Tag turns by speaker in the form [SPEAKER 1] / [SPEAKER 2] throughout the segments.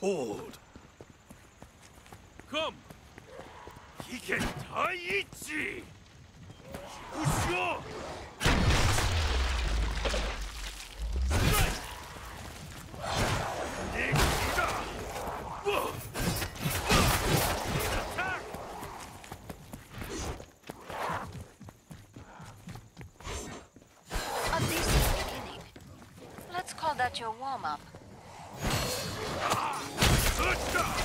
[SPEAKER 1] cold. Come! Hiken Taiichi!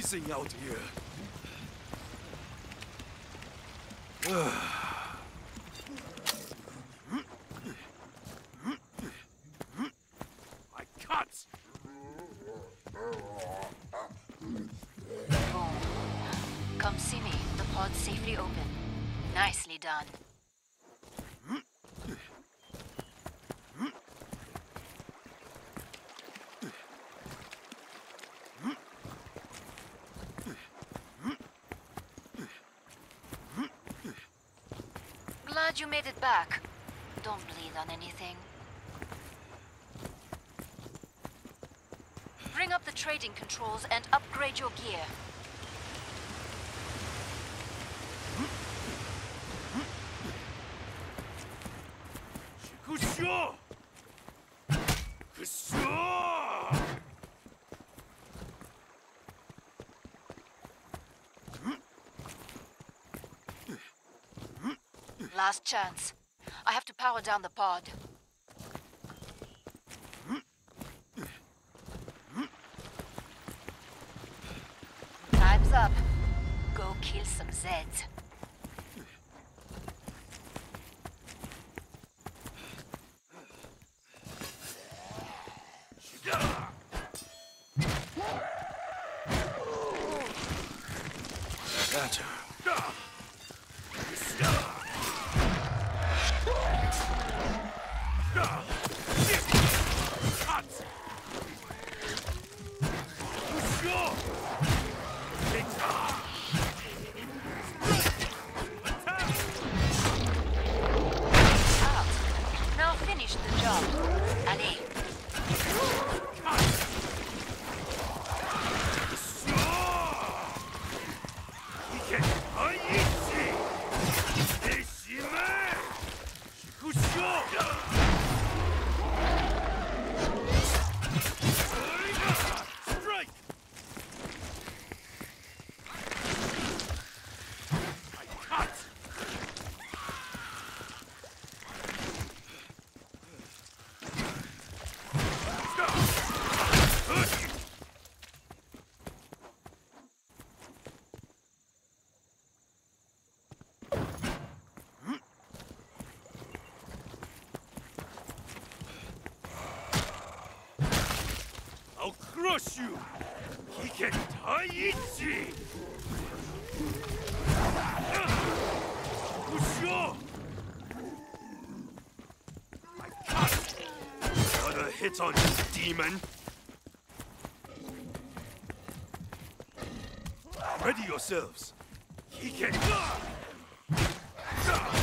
[SPEAKER 1] Freezing out here.
[SPEAKER 2] made it back. Don't bleed on anything. Bring up the trading controls and upgrade your gear.
[SPEAKER 1] Kusho! Kusho!
[SPEAKER 2] Last chance. I have to power down the pod. Time's up. Go kill some Zeds.
[SPEAKER 1] Gotcha. I'll crush you! Hiken Taiichi! Kusho! I cut! Another hit on you, demon! Ready yourselves! Hiken... I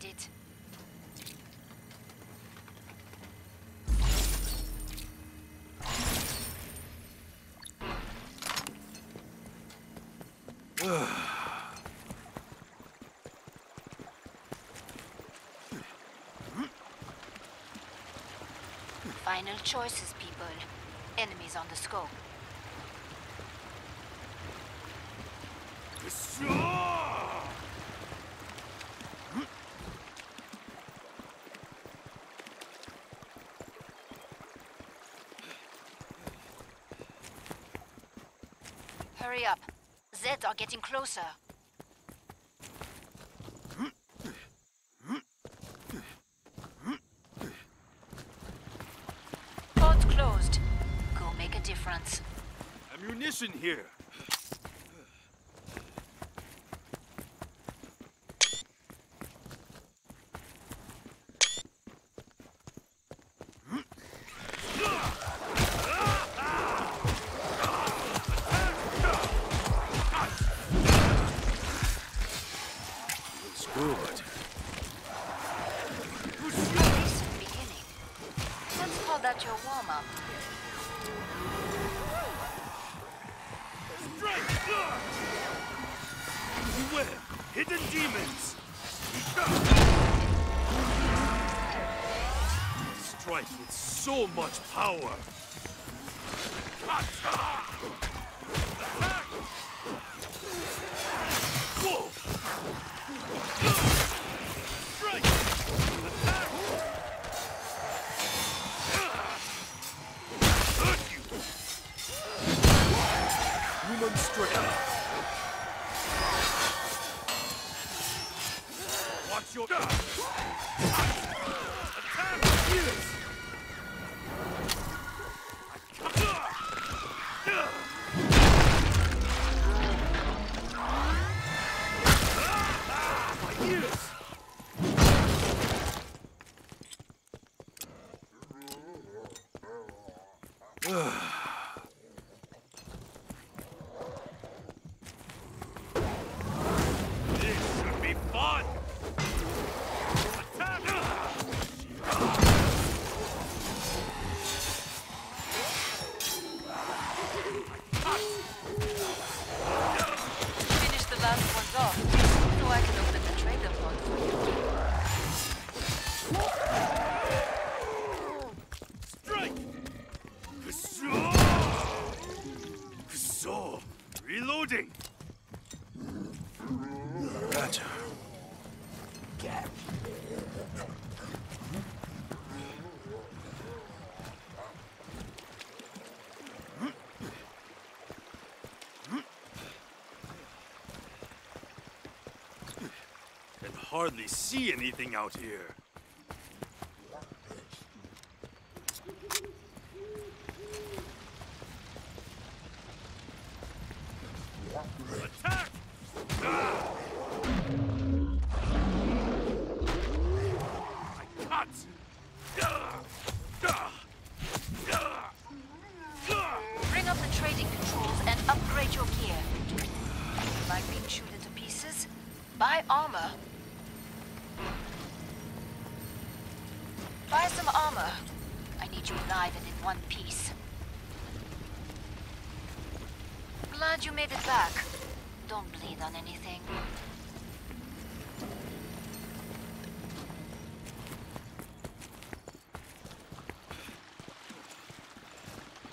[SPEAKER 2] Spend it. Final choices, people. Enemies on the scope. Hurry up. Zeds are getting closer. Closed. Go make a difference.
[SPEAKER 1] Ammunition here. Much power! Whoa! Strike! Attack! Hurt. Attack!
[SPEAKER 2] Last ones off, so I can open the trader pod for you.
[SPEAKER 1] Strike! Kuso! Kuso! Reloading! Gotcha. Can hardly see anything out here.
[SPEAKER 2] Back. Don't bleed on anything.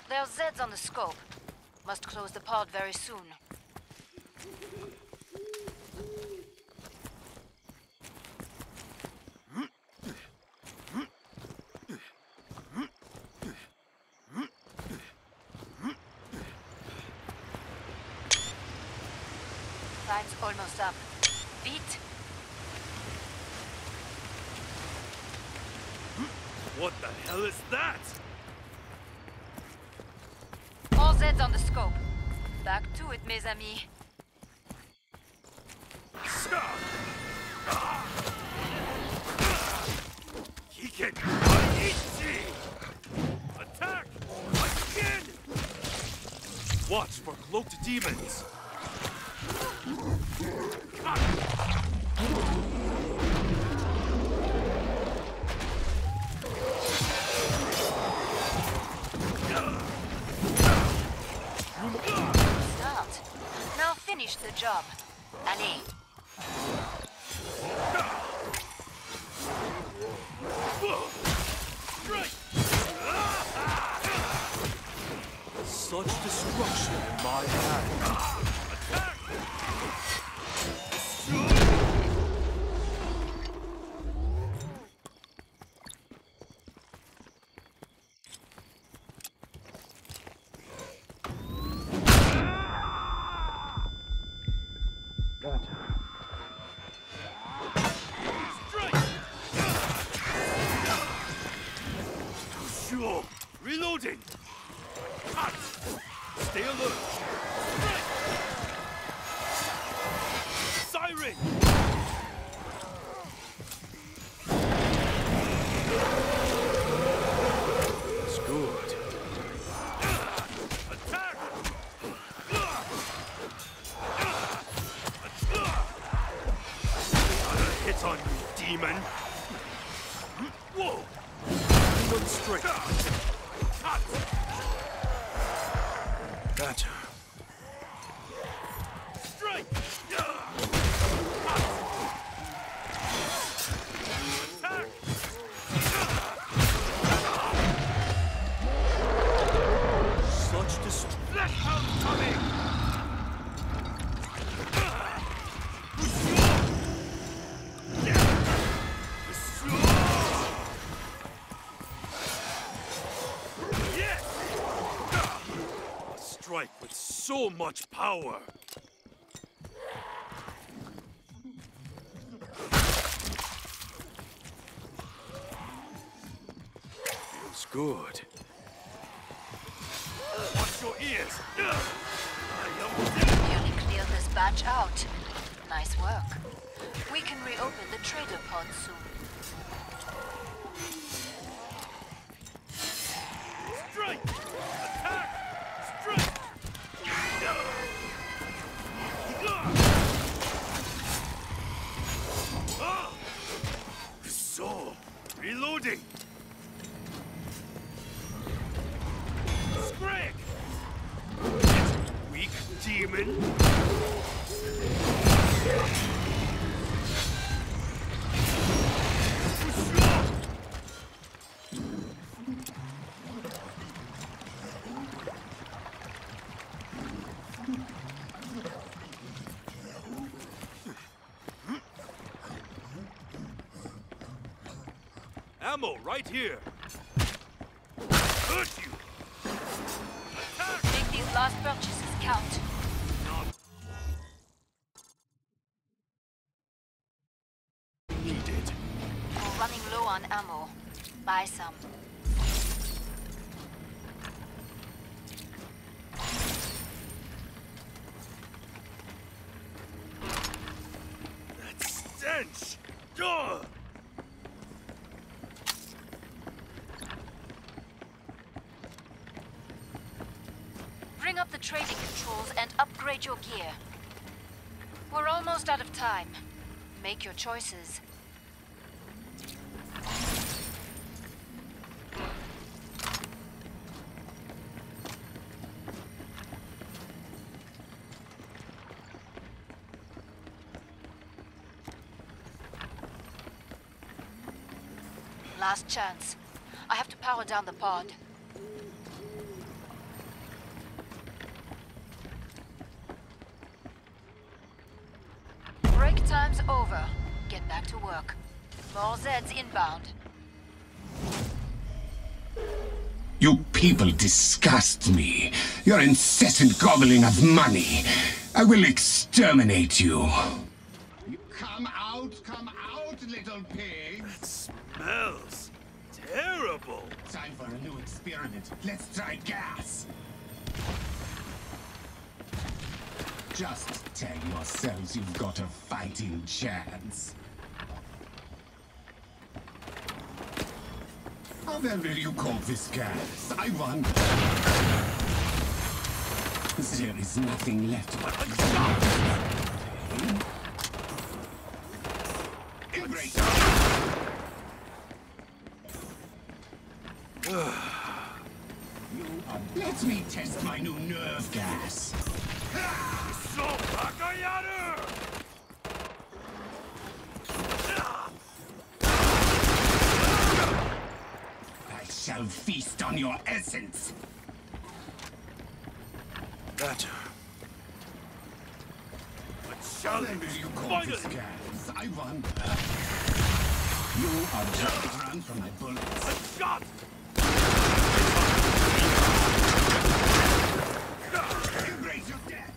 [SPEAKER 2] There's Zeds on the scope. Must close the pod very soon. Time's almost up. Beat.
[SPEAKER 1] What the hell is that?
[SPEAKER 2] All Zeds on the scope. Back to it, mes amis.
[SPEAKER 1] Kiken Aichi! Attack! Again! Watch for cloaked demons!
[SPEAKER 2] job.
[SPEAKER 1] Tá Danny. Sure. Reloading. Cut. Stay alert. Siren. So much power! Feels good. Watch your ears!
[SPEAKER 2] Nearly cleared this batch out. Nice work. We can reopen the trader pod soon.
[SPEAKER 1] Right here! Hurt you! Attack!
[SPEAKER 2] Make these last purchases count.
[SPEAKER 1] Not needed.
[SPEAKER 2] We're running low on ammo. Buy some.
[SPEAKER 1] That stench! Duh!
[SPEAKER 2] Bring up the trading controls and upgrade your gear. We're almost out of time. Make your choices. Last chance. I have to power down the pod. Break time's over. Get back to work. More Zeds inbound.
[SPEAKER 3] You people disgust me. Your incessant gobbling of money. I will exterminate you. You come out, come out, little pig.
[SPEAKER 1] Smells terrible!
[SPEAKER 3] Time for a new experiment. Let's try gas. Just tell yourselves you've got a fighting chance. How then will you cope this gas? I wonder. There is nothing left but Embrace. Let me test my new nerve gas.
[SPEAKER 1] So, Bakaya!
[SPEAKER 3] I shall feast on your essence.
[SPEAKER 1] That. A
[SPEAKER 3] What
[SPEAKER 1] challenge.
[SPEAKER 3] will you call this gas? I wonder. You are just run from my bullets.
[SPEAKER 1] A shot.
[SPEAKER 3] Embrace your death.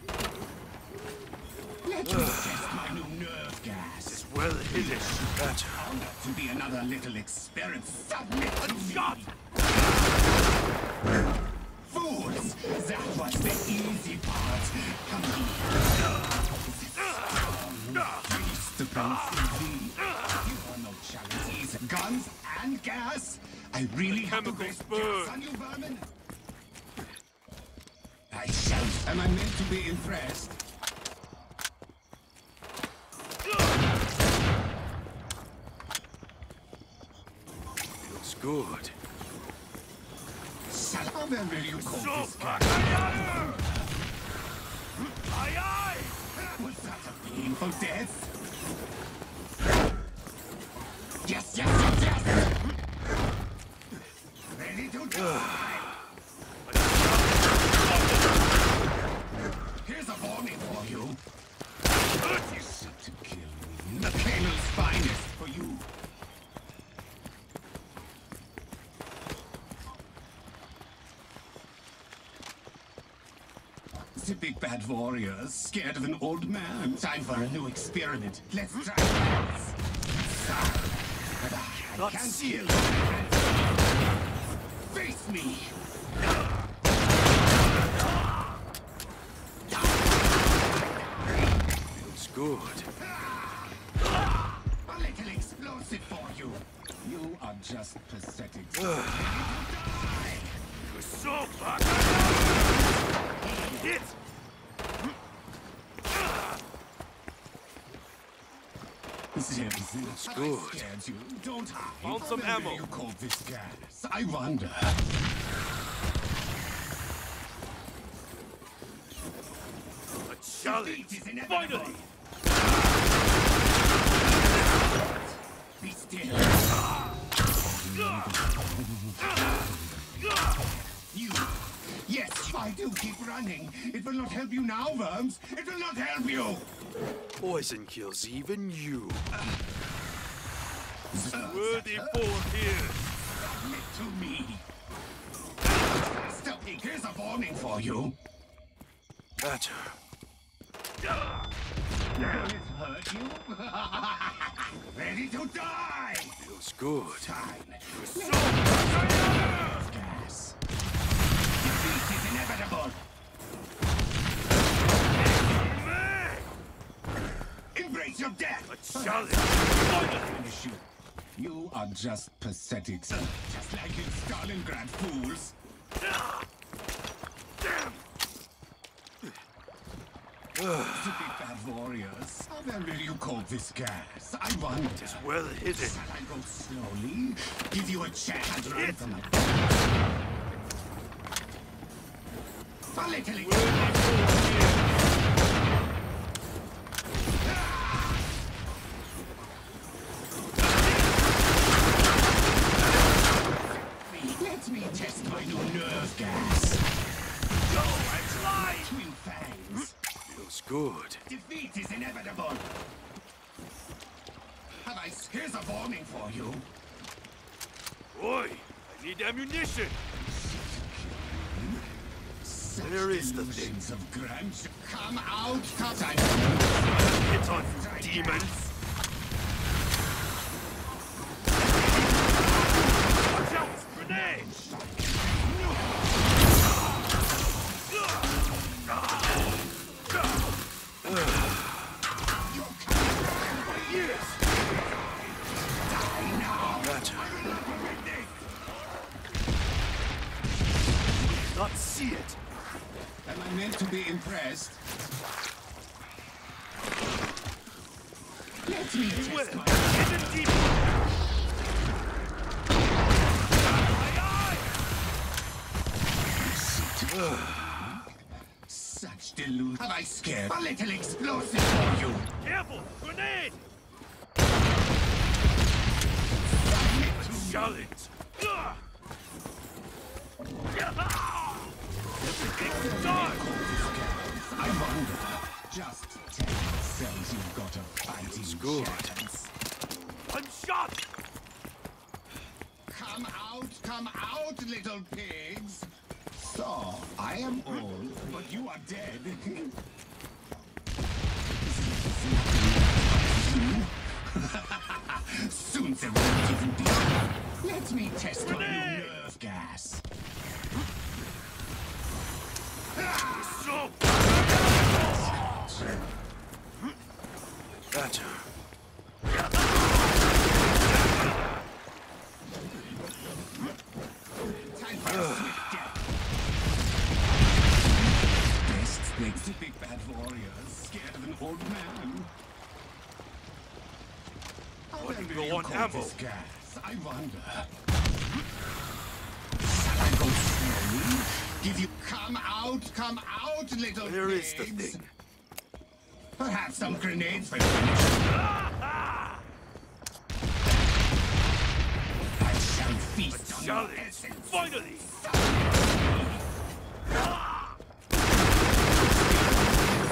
[SPEAKER 3] Let me test my new nerve gas.
[SPEAKER 1] It's well hidden. That.
[SPEAKER 3] Uh, Honor to be another little experiment. Submit me.
[SPEAKER 1] Shot.
[SPEAKER 3] Fools! That was the easy part. Come here. Face the both You are no charities. Guns and gas. I really have to waste gas on you, vermin. I shout. Am I meant to be impressed?
[SPEAKER 1] Feels good.
[SPEAKER 3] How then will you call this?
[SPEAKER 1] Aye, aye.
[SPEAKER 3] Was that a painful death? Yes, yes, yes, yes! Ready to die! Here's a warning for you. Set to kill me. The Kano's finest for you. The big bad warriors, scared of an old man. Time for a new experiment. Let's try this. I, can't
[SPEAKER 1] see it.
[SPEAKER 3] Face me!
[SPEAKER 1] Feels good.
[SPEAKER 3] A little explosive for you. You are just pathetic.
[SPEAKER 1] You're so back. Hit.
[SPEAKER 3] It's
[SPEAKER 1] good.
[SPEAKER 3] you. Don't.
[SPEAKER 1] Found some ammo.
[SPEAKER 3] You call this gas? I wonder.
[SPEAKER 1] A challenge. Finally.
[SPEAKER 3] Be still. You. Yes, I do keep running. It will not help you now, Worms. It will not help you.
[SPEAKER 1] Poison kills even you. Uh, Worthy uh, fall here.
[SPEAKER 3] Submit to me. Stop. Here's a warning for you.
[SPEAKER 1] Better.
[SPEAKER 3] Will it hurt you? Ready to die!
[SPEAKER 1] Feels good.
[SPEAKER 3] Fine.
[SPEAKER 1] So
[SPEAKER 3] Gas. Defeat is inevitable. Embrace your death!
[SPEAKER 1] challenge. Finally.
[SPEAKER 3] Finish you. You are just pathetic. sir. Just like in Stalingrad, fools. Big bad warriors. How then will you call this gas? I wonder.
[SPEAKER 1] It's well hidden.
[SPEAKER 3] Shall I go slowly? Give you a chance
[SPEAKER 1] good.
[SPEAKER 3] Defeat is inevitable. Have I... Here's a warning for you.
[SPEAKER 1] Boy, I need ammunition. Where is the thing?
[SPEAKER 3] Of grandeur. Come out. Time.
[SPEAKER 1] Hit on demons. It.
[SPEAKER 3] Such delusion. Have I scared? A little explosive for you.
[SPEAKER 1] Careful! Grenade! Challenge! Ugh! Everything's done!
[SPEAKER 3] I wonder. Just ten cells you've got of fighting
[SPEAKER 1] good.
[SPEAKER 3] chance.
[SPEAKER 1] One shot!
[SPEAKER 3] Come out, come out, little pigs. So, I am old, but you are dead. Soon there won't even be. Let me test my nerve gas.
[SPEAKER 1] Gotcha.
[SPEAKER 3] Time a. Big bad warriors scared of an old man. Then
[SPEAKER 1] you
[SPEAKER 3] you
[SPEAKER 1] want ammo?
[SPEAKER 3] gas? I wonder. Shall I go slowly? Give you come out, come out, little
[SPEAKER 1] Where is the thing?
[SPEAKER 3] Perhaps some grenades for finish. I shall feast on your essence.
[SPEAKER 1] Finally!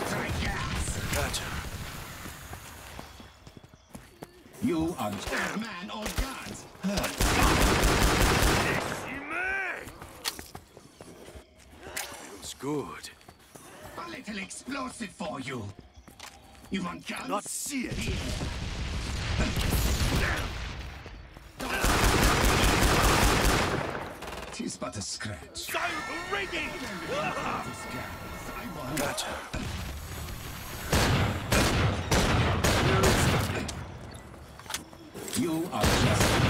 [SPEAKER 3] Try.
[SPEAKER 1] Gotcha.
[SPEAKER 3] You are just man or gods.
[SPEAKER 1] Shime! Feels good.
[SPEAKER 3] A little explosive for you. You want guns?
[SPEAKER 1] Not see it.
[SPEAKER 3] Tis but a scratch.
[SPEAKER 1] Time for rigging!
[SPEAKER 3] This gas, I wonder.
[SPEAKER 1] Gotcha.
[SPEAKER 3] You are just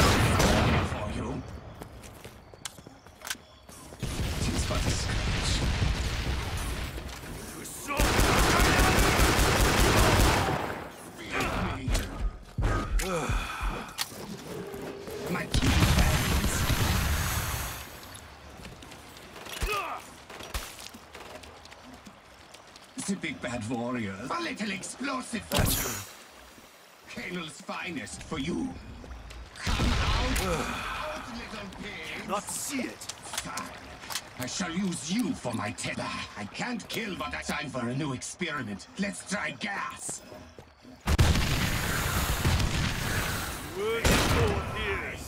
[SPEAKER 3] bad warriors. A little explosive for you. Kanel's finest for you. Come out, out, little pig.
[SPEAKER 1] Not see it.
[SPEAKER 3] Fine. I shall use you for my tether. I can't kill, but I time for a new experiment. Let's try gas.
[SPEAKER 1] Where you going here?